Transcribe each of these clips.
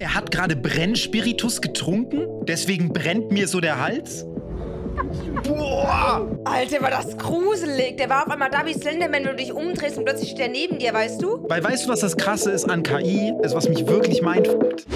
Er hat gerade Brennspiritus getrunken, deswegen brennt mir so der Hals. Boah! Alter, war das gruselig. Der war auf einmal da wie Slenderman, wenn du dich umdrehst und plötzlich steht er neben dir, weißt du? Weil weißt du, was das Krasse ist an KI? Also was mich wirklich mindfuckt?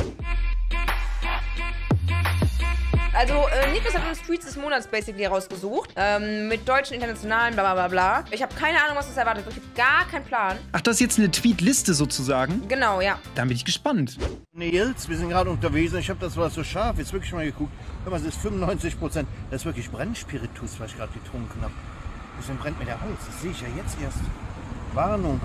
Also, äh, Niklas hat uns Tweets des Monats basically rausgesucht. Ähm, mit deutschen, internationalen, bla bla bla bla. Ich habe keine Ahnung, was das erwartet. Ich habe gar keinen Plan. Ach, das ist jetzt eine Tweetliste sozusagen? Genau, ja. Dann bin ich gespannt. Nils, wir sind gerade unterwegs und ich habe das war so scharf, jetzt wirklich mal geguckt. Hör mal, es ist 95 Prozent. Das ist wirklich Brennspiritus, was ich gerade getrunken habe. Deswegen brennt mir der Hals. Das sehe ich ja jetzt erst. Warnung.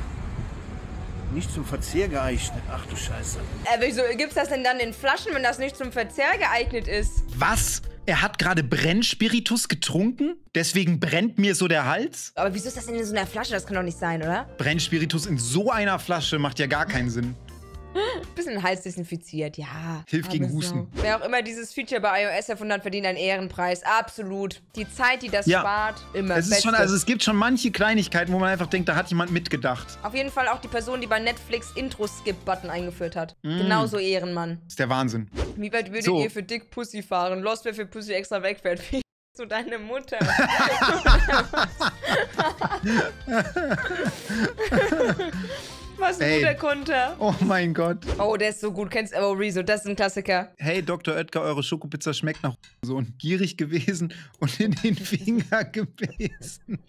Nicht zum Verzehr geeignet. Ach du Scheiße. Äh, wieso gibt's das denn dann in Flaschen, wenn das nicht zum Verzehr geeignet ist? Was? Er hat gerade Brennspiritus getrunken? Deswegen brennt mir so der Hals? Aber wieso ist das denn in so einer Flasche? Das kann doch nicht sein, oder? Brennspiritus in so einer Flasche macht ja gar keinen Sinn. Bisschen Hals desinfiziert, ja. Hilft gegen Husten. So. Wer auch immer dieses Feature bei iOS erfunden hat, verdient einen Ehrenpreis. Absolut. Die Zeit, die das ja. spart, immer es ist schon, Also es gibt schon manche Kleinigkeiten, wo man einfach denkt, da hat jemand mitgedacht. Auf jeden Fall auch die Person, die bei Netflix Intro-Skip-Button eingeführt hat. Mm. Genauso Ehrenmann. Ist der Wahnsinn. Wie weit würdet so. ihr für Dick Pussy fahren? Lost, wer für Pussy extra wegfährt. zu deine Mutter. Was ein Ey. guter Konter. Oh mein Gott. Oh, der ist so gut. Kennst du oh, Rezo? Das ist ein Klassiker. Hey, Dr. Oetker, eure Schokopizza schmeckt nach so gierig gewesen und in den Finger gewesen.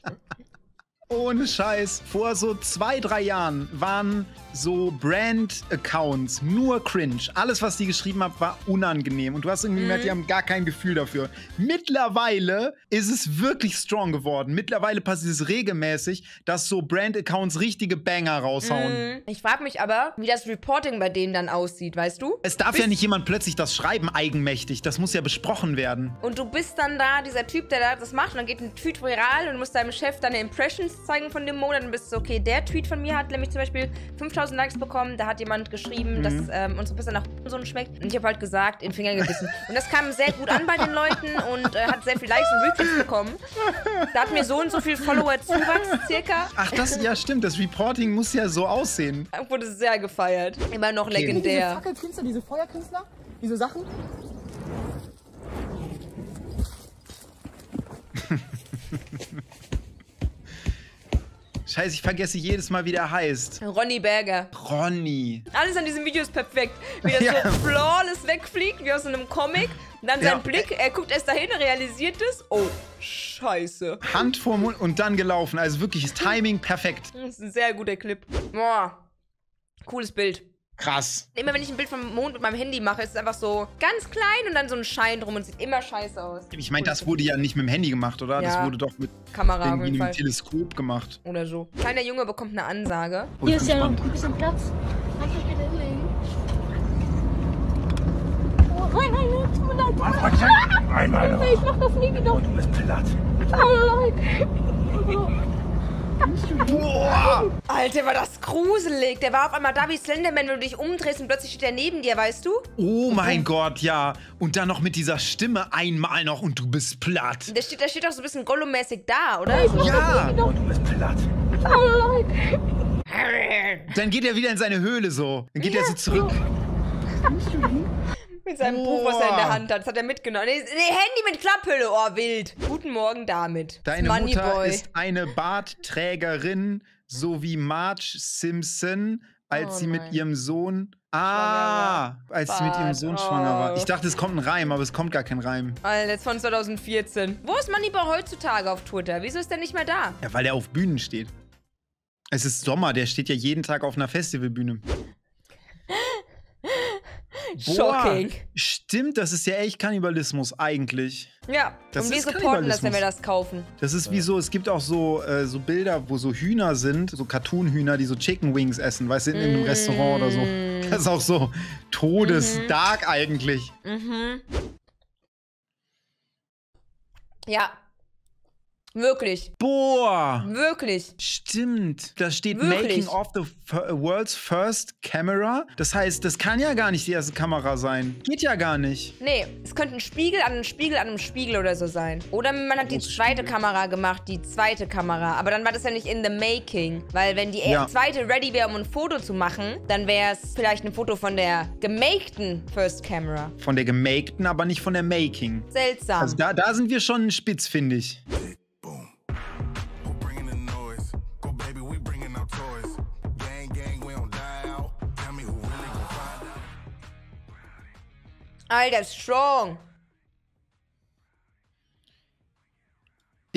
Ohne Scheiß. Vor so zwei, drei Jahren waren so Brand-Accounts nur cringe. Alles, was die geschrieben haben, war unangenehm. Und du hast irgendwie mhm. gemerkt, die haben gar kein Gefühl dafür. Mittlerweile ist es wirklich strong geworden. Mittlerweile passiert es regelmäßig, dass so Brand-Accounts richtige Banger raushauen. Mhm. Ich frage mich aber, wie das Reporting bei denen dann aussieht, weißt du? Es darf bist ja nicht jemand plötzlich das schreiben eigenmächtig. Das muss ja besprochen werden. Und du bist dann da, dieser Typ, der das macht, und dann geht ein Tweet viral und du musst deinem Chef deine Impressions zeigen von dem Monat und bist so, okay, der Tweet von mir hat nämlich zum Beispiel 5000 Likes bekommen. Da hat jemand geschrieben, mhm. dass ähm, unsere Pizza nach so schmeckt. Und ich habe halt gesagt, in Finger gebissen. Und das kam sehr gut an bei den Leuten und äh, hat sehr viel Likes und Retweets bekommen. Da hat mir so und so viel Follower-Zuwachs circa. Ach, das, ja stimmt. Das Reporting muss ja so aussehen. Wurde sehr gefeiert. Immer noch okay. legendär. Diese Fackelkünstler, diese Feuerkünstler, diese Sachen. Scheiße, ich vergesse jedes Mal, wie der heißt. Ronny Berger. Ronny. Alles an diesem Video ist perfekt. Wie er ja. so flawless wegfliegt, wie aus einem Comic. Und dann ja. sein Blick, er guckt erst dahin, realisiert es. Oh, scheiße. Hand vor Mund und dann gelaufen. Also wirklich, das Timing perfekt. Das ist ein sehr guter Clip. Boah. Cooles Bild. Krass. Immer wenn ich ein Bild vom Mond mit meinem Handy mache, ist es einfach so ganz klein und dann so ein Schein drum und sieht immer scheiße aus. Ich meine, das wurde ja nicht mit dem Handy gemacht, oder? Ja. Das wurde doch mit Kamera irgendwie einem Teleskop gemacht. Oder so. Kleiner Junge bekommt eine Ansage. Oh, Hier ist ja noch ein bisschen Platz. Kann ich bitte hinlegen? Oh, nein, nein, nein, tut mir leid. Was, Einmal. Ich mach das nie wieder. Oh, du bist platt. Oh nein. Boah! Alter, war das gruselig. Der war auf einmal da wie Slenderman, wenn du dich umdrehst und plötzlich steht er neben dir, weißt du? Oh mein Gott, ja. Und dann noch mit dieser Stimme einmal noch und du bist platt. Der steht, der steht auch so ein bisschen Gollum-mäßig da, oder? Ja. Und du bist platt. Dann geht er wieder in seine Höhle so. Dann geht ja. er so zurück. Mit seinem oh. Buch, was er in der Hand hat. Das hat er mitgenommen. Nee, Handy mit Klapphülle. Oh, wild. Guten Morgen damit. Deine Mutter Boy. ist eine Bartträgerin, so wie Marge Simpson, als oh, sie mit ihrem Sohn. Ah, als Bart. sie mit ihrem Sohn oh. schwanger war. Ich dachte, es kommt ein Reim, aber es kommt gar kein Reim. Alter, jetzt von 2014. Wo ist Moneyboy heutzutage auf Twitter? Wieso ist der nicht mehr da? Ja, weil er auf Bühnen steht. Es ist Sommer, der steht ja jeden Tag auf einer Festivalbühne. Shocking. Stimmt, das ist ja echt Kannibalismus eigentlich. Ja, das und wir supporten das, wenn wir das kaufen. Das ist wie so, es gibt auch so, äh, so Bilder, wo so Hühner sind, so Cartoon-Hühner, die so Chicken Wings essen, weißt du, in einem mm. Restaurant oder so. Das ist auch so todesdark mhm. eigentlich. Mhm. Ja. Wirklich. Boah. Wirklich. Stimmt. Da steht Wirklich? Making of the f- world's first camera. Das heißt, das kann ja gar nicht die erste Kamera sein. Geht ja gar nicht. Nee, es könnte ein Spiegel an einem Spiegel an einem Spiegel oder so sein. Oder man hat die zweite Spiegel. Kamera gemacht, die zweite Kamera. Aber dann war das ja nicht in the making. Weil wenn die Ja. zweite ready wäre, um ein Foto zu machen, dann wäre es vielleicht ein Foto von der gemakten First Camera. Von der gemakten, aber nicht von der Making. Seltsam. Also da, da sind wir schon spitz, finde ich. Out. Alter, strong.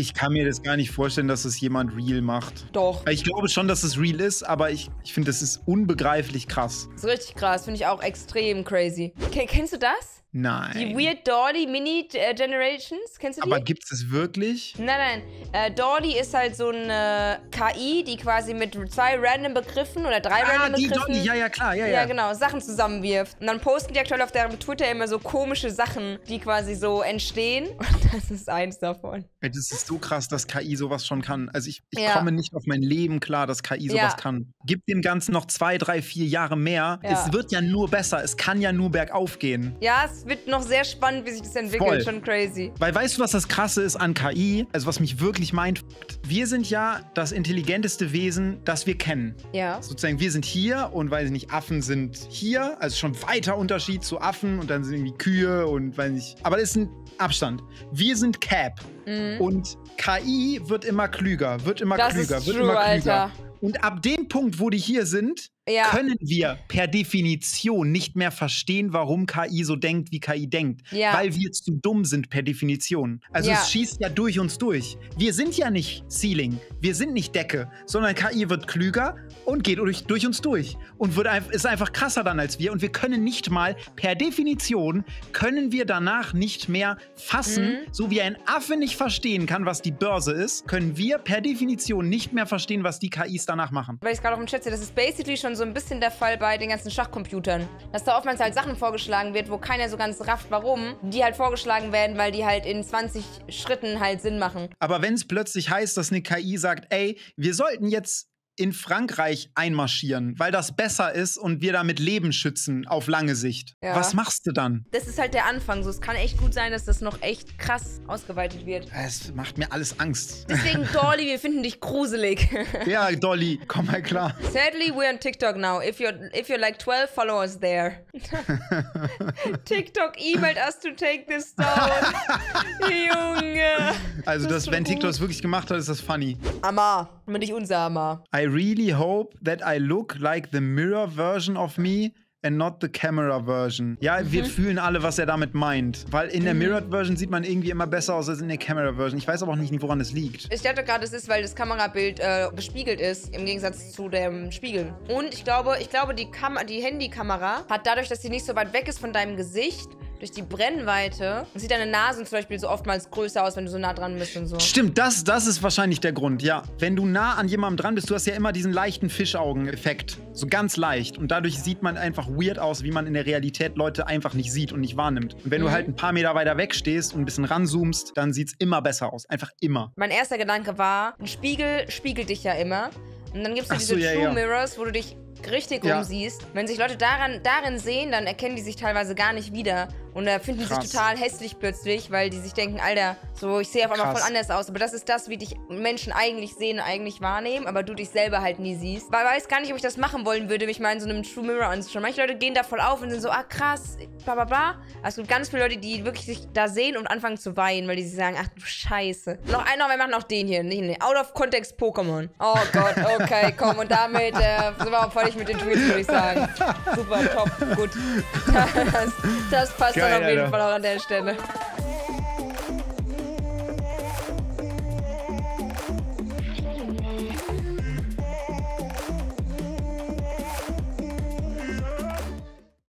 Ich kann mir das gar nicht vorstellen, dass es jemand real macht. Doch. Ich glaube schon, dass es real ist, aber ich, ich finde, das ist unbegreiflich krass. Das ist richtig krass. Finde ich auch extrem crazy. Ke- kennst du das? Die Nein. Weird Dolly Mini äh, Generations? Kennst du die? aber gibt es es wirklich? Nein, nein. Äh, Dolly ist halt so eine KI, die quasi mit zwei random Begriffen oder drei Ah, random die Begriffen. Dolly, ja, ja, klar, ja, Ja, ja. genau, Sachen zusammenwirft. Und dann posten die aktuell auf deren Twitter immer so komische Sachen, die quasi so entstehen. Und das ist eins davon. Das ist so krass, dass KI sowas schon kann. Also ich, ich Ja. komme nicht auf mein Leben klar, dass KI sowas Ja. kann. Gib dem Ganzen noch zwei, drei, vier Jahre mehr. Ja. Es wird ja nur besser. Es kann ja nur bergauf gehen. Ja, es wird noch sehr spannend, wie sich das entwickelt. Voll. Schon crazy. Weil weißt du, was das Krasse ist an KI? Also was mich wirklich meint, wir sind ja das intelligenteste Wesen, das wir kennen. Ja. Sozusagen, wir sind hier und weiß ich nicht, Affen sind hier. Also schon weiter Unterschied zu Affen und dann sind irgendwie Kühe und weiß nicht. Aber das ist ein Abstand. Wir sind Cap. Mhm. Und KI wird immer klüger, wird immer Das klüger, wird true, immer klüger. Alter. Und ab dem Punkt, wo die hier sind, Ja. können wir per Definition nicht mehr verstehen, warum KI so denkt, wie KI denkt. Ja. Weil wir zu dumm sind per Definition. Also Ja. es schießt ja durch uns durch. Wir sind ja nicht Ceiling, wir sind nicht Decke, sondern KI wird klüger und geht durch, durch uns durch. Und wird, ist einfach krasser dann als wir. Und wir können nicht mal, per Definition, können wir danach nicht mehr fassen, Mhm. so wie ein Affe nicht verstehen kann, was die Börse ist, können wir per Definition nicht mehr verstehen, was die KIs danach machen. Weil ich gerade auch im Chat sehe, das ist basically schon so ein bisschen der Fall bei den ganzen Schachcomputern. Dass da oftmals halt Sachen vorgeschlagen wird, wo keiner so ganz rafft, warum. Die halt vorgeschlagen werden, weil die halt in 20 Schritten halt Sinn machen. Aber wenn es plötzlich heißt, dass eine KI sagt, ey, wir sollten jetzt in Frankreich einmarschieren, weil das besser ist und wir damit Leben schützen auf lange Sicht. Ja. Was machst du dann? Das ist halt der Anfang. So, es kann echt gut sein, dass das noch echt krass ausgeweitet wird. Es macht mir alles Angst. Deswegen, Dolly, wir finden dich gruselig. ja, Dolly, komm mal klar. Sadly, we're on TikTok now. If you're if you're like 12 followers there. TikTok emailed us to take this down. Junge. Also, Das das, wenn TikTok das wirklich gemacht hat, ist das funny. Amar. Nur nicht unser Amar. I really hope that I look like the mirror version of me and not the camera version. Ja, wir fühlen alle, was er damit meint. Weil in der Mirrored Version sieht man irgendwie immer besser aus als in der Camera Version. Ich weiß aber auch nicht, woran es liegt. Ich dachte gerade, es ist, weil das Kamerabild äh, gespiegelt ist, im Gegensatz zu dem Spiegel. Und ich glaube, ich glaube, die, Kam die Handykamera hat dadurch, dass sie nicht so weit weg ist von deinem Gesicht, durch die Brennweite, sieht deine Nase zum Beispiel so oftmals größer aus, wenn du so nah dran bist und so. Stimmt, das, das ist wahrscheinlich der Grund, ja. Wenn du nah an jemandem dran bist, du hast ja immer diesen leichten Fischaugen-Effekt. So ganz leicht. Und dadurch sieht man einfach weird aus, wie man in der Realität Leute einfach nicht sieht und nicht wahrnimmt. Und wenn Mhm. du halt ein paar Meter weiter weg stehst und ein bisschen ranzoomst, dann sieht's immer besser aus. Einfach immer. Mein erster Gedanke war, ein Spiegel spiegelt dich ja immer. Und dann gibt es ja so, diese ja, True ja. Mirrors, wo du dich richtig Ja. umsiehst. Wenn sich Leute daran, darin sehen, dann erkennen die sich teilweise gar nicht wieder. Und da finden die sich Krass. total hässlich plötzlich, weil die sich denken, Alter, so ich sehe auf einmal Krass. voll anders aus. Aber das ist das, wie dich Menschen eigentlich sehen, eigentlich wahrnehmen, aber du dich selber halt nie siehst. Weil ich weiß gar nicht, ob ich das machen wollen würde, mich mal in so einem True Mirror anzuschauen. Manche Leute gehen da voll auf und sind so, ah krass, bla bla bla. Es gibt ganz viele Leute, die wirklich sich da sehen und anfangen zu weinen, weil die sich sagen, ach du Scheiße. Noch einer, wir machen noch den hier. Nee, nee. Out of Context Pokémon. Oh Gott, okay, komm. Und damit äh, sind wir auch fertig mit den Tweets, würde ich sagen. Super, top, gut. Das, das passt Geil, auf jeden Alter. Fall auch an der Stelle.